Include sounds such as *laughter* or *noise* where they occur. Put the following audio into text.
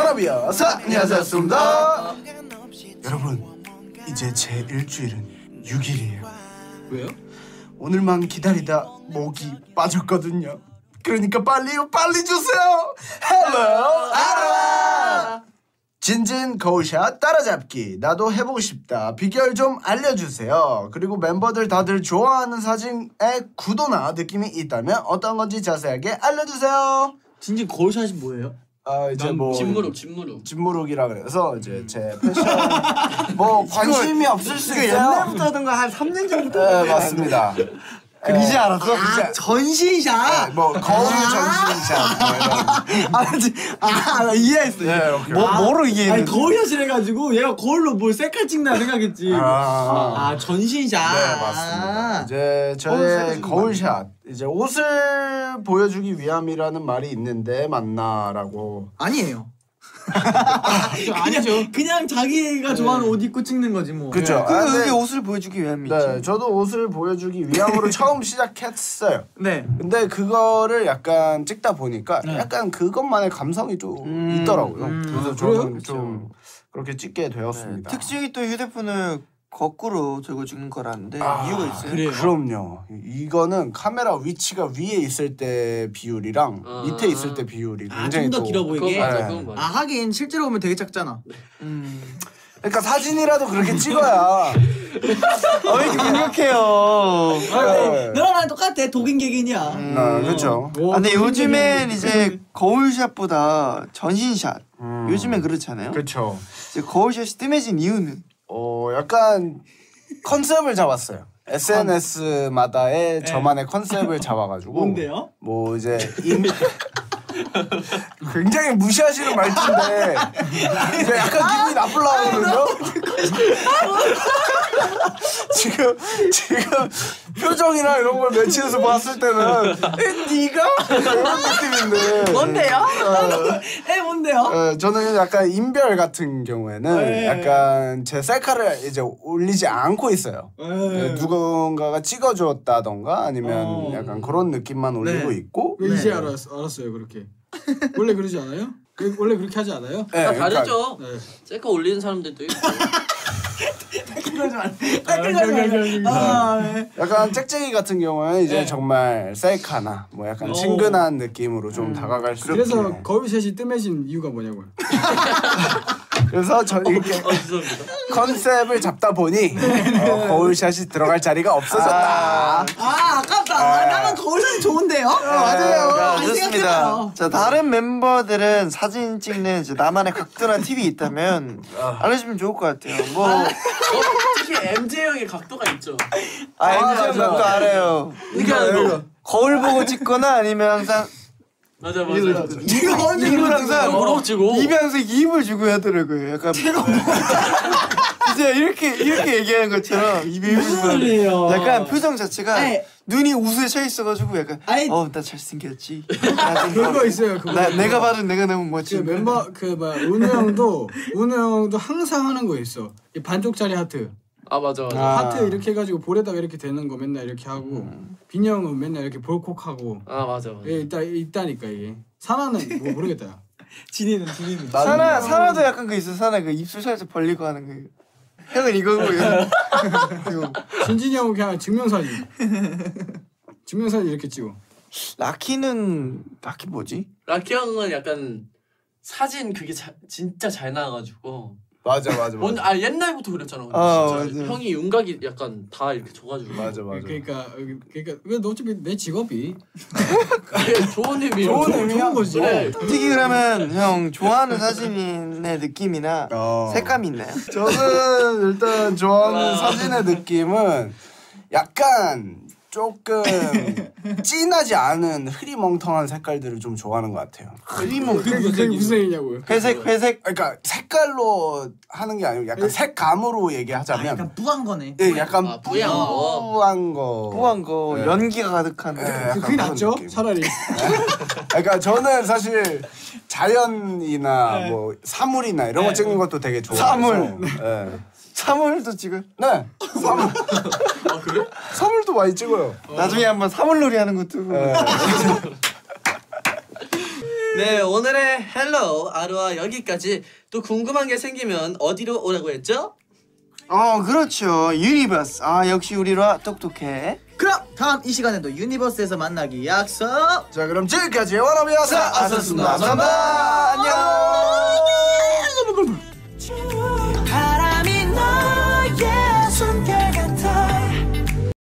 Wanna be your star 안녕하셨습니다. 여러분 이제 제 일주일은 6일이에요. 왜요? 오늘만 기다리다 목이 빠졌거든요. 그러니까 빨리 빨리 주세요. Hello 아로하. 진진 거울샷 따라잡기 나도 해보고 싶다 비결 좀 알려주세요 그리고 멤버들 다들 좋아하는 사진의 구도나 느낌이 있다면 어떤 건지 자세하게 알려주세요 진진 거울샷이 뭐예요? 아 이제 난뭐 진무룩 진무룩. 진무룩이라 그래서 이제 제 패션 뭐 관심이 없을 수 있어요. 옛날부터 하던 거 한 3년 전부터 네 맞습니다 그 이제 알았어? 아, 전신샷. 뭐 거울 전신샷 뭐. 아, 지- 아, 나 이해했어. 네, 오케이. 뭐 뭐로 아니 이해했는데? 거울샷을 해가지고 얘가 거울로 뭘 셀카 찍나 *laughs* 생각했지. 아. 아, 전신샷. 네 맞습니다. 이제 저의 거울샷 이제 옷을 보여주기 위함이라는 말이 있는데 맞나라고. 아니에요. 아니죠. 그냥 자기가 좋아하는 옷 입고 찍는 거지 뭐. 그죠. 그 아, 여기 네. 옷을 보여주기 위함이지. 네, 저도 옷을 보여주기 위함으로 *laughs* 처음 시작했어요. 네. 근데 그거를 약간 찍다 보니까 네. 약간 그것만의 감성이 좀 음, 있더라고요. 음. 그래서 아, 저는? 좀 그렇게 찍게 되었습니다. 특징이 또 휴대폰을 거꾸로 들고 찍는 거라는데 아, 이유가 있어요. 그래요? 그럼요. 이거는 카메라 위치가 위에 있을 때 비율이랑 아. 밑에 있을 때 비율이 아, 굉장히 좀더 또- 길어 보이게. 맞아 네. 아 하긴 실제로 보면 되게 작잖아. 음. 그러니까 사진이라도 그렇게 찍어야. *laughs* 어, 이렇게 공격해요. 네. 너랑 나랑 똑같아. 독인 개긴이야. 아, 그렇죠. 뭐, 아, 근데 요즘엔. 이제 거울샷보다 전신샷. 음. 요즘엔 그렇잖아요. 그렇죠. 이제 거울샷이 뜸해진 이유는 어 약간 컨셉을 잡았어요. SNS마다의 저만의 컨셉을 잡아가지고 뭔데요? 뭐 이제 임... 굉장히 무시하시는 말투인데 *laughs* 이제 약간 기분이 나쁠라거든요. 지금 지금 표정이나 이런 걸 매치해서 봤을 때는 에, 네가 이런 느낌인데 뭔데요? 어, 에 뭔데요? 어, 저는 약간 인별 같은 경우에는 네. 약간 제 셀카를 이제 올리지 않고 있어요. 네, 누군가가 찍어줬다던가 아니면 어. 약간 그런 느낌만 올리고 네. 있고 왜 이제 알았, 알았어요 그렇게 원래 그러지 않아요? 그- 원래 그렇게 하지 않아요? 네, 다 그러니까 다르죠 네. 셀카 올리는 사람들도 있고 그러지 말. 그러지 말. 아, 네. 약간 짹짹이 같은 경우는 이제 네. 정말 셀카나 뭐 약간 오. 친근한 느낌으로 좀 다가갈 수 그래서 있게 거울 셋이 뜸해진 이유가 뭐냐고요 *laughs* 그래서 저 이렇게 어 컨셉을 잡다 보니 어, 거울샷이 들어갈 자리가 없어졌다. 아, 아 아깝다. 아, 나는 거울샷이 좋은데요? 맞아요. 생각해봐요. 자, 다른 멤버들은 사진 찍는 이제 나만의 각도나 팁이 있다면 알려주면 좋을 것 같아요. 뭐, 어, 특히 MJ 형의 각도가 있죠 아, 아, 엠지 맞아. 감도 알아요. 하는 거 거울 보고 찍거나 아니면 항상 맞아 맞아 이거 언제 입을 그러지? 항상 입에 항상 입을 주고 하더라고요. 약간 이제 이렇게 이렇게 얘기하는 것처럼 무슨 주고 소리예요? 약간 표정 자체가 네. 눈이 웃에 차 있어가지고 약간 아니. 어나 잘생겼지. 나 좀- 그거 있어요 그거 나 내가 봐도 내가 너무 그 멋진 멤버 그뭐 은우 형도 은우 형도 항상 하는 거 있어 이 반쪽짜리 하트 아 맞아 맞아 아. 하트 이렇게 해가지고 볼에다가 이렇게 되는 거 맨날 이렇게 하고 빈이 형은 맨날 이렇게 볼콕하고 아 맞아 맞아 예, 있다 있다니까 이게 사나는 뭐 모르겠다 *laughs* 진이는 진이는. 사나 사나도 약간 그 있어 사나 그 입술 살짝 벌리고 하는 거 형은 이거고 이거 진진이 형은 그냥 증명사진. 증명사진 이렇게 찍어. 라키는 라키 뭐지? 라키 형은 약간 사진 그게 자, 진짜 잘 나와가지고 맞아 맞아 먼, 아 옛날부터 그랬잖아 근데 아, 진짜 맞아. 형이 윤곽이 약간 다 이렇게 줘가지고 맞아 맞아. 그러니까 그러니까 왜너 어차피 내 직업이 좋은 의미 좋은 의미야. 좋은 거지 그래. 특히 그러면 형 좋아하는 사진의 느낌이나 어. 색감이 있나요? 저는 일단 좋아하는 아. 사진의 느낌은 약간 조금 *laughs* 진하지 않은 흐리멍텅한 색깔들을 좀 좋아하는 것 같아요. 흐리멍 그게 그게 무슨 얘기냐고요 회색 회색 그러니까 색 깔로 하는 게 아니고 약간 색감으로 얘기하자면 약간 뿌한 거네. 예, 약간 아, 뿌연 거. 뿌한 거. 뿌한 거 네. 연기가 가득한 네. 그, 약간 그게 낫죠 느낌. 차라리 그러니까 저는 사실 자연이나 뭐 사물이나 이런 거 찍는 것도 되게 좋아해서. 사물. 네. 사물도 지금 네. 사물. 아 그래? 사물도 많이 찍어요. 나중에 한번 사물놀이 하는 것도 네. 네 오늘의 hello 아로하 여기까지 또 궁금한 게 생기면 어디로 오라고 했죠? 어 그렇죠 유니버스 아 역시 우리라 똑똑해 그럼 다음 이 시간에도 유니버스에서 만나기 약속 자 그럼 지금까지 원어비였어 아싸스마, 감사합니다.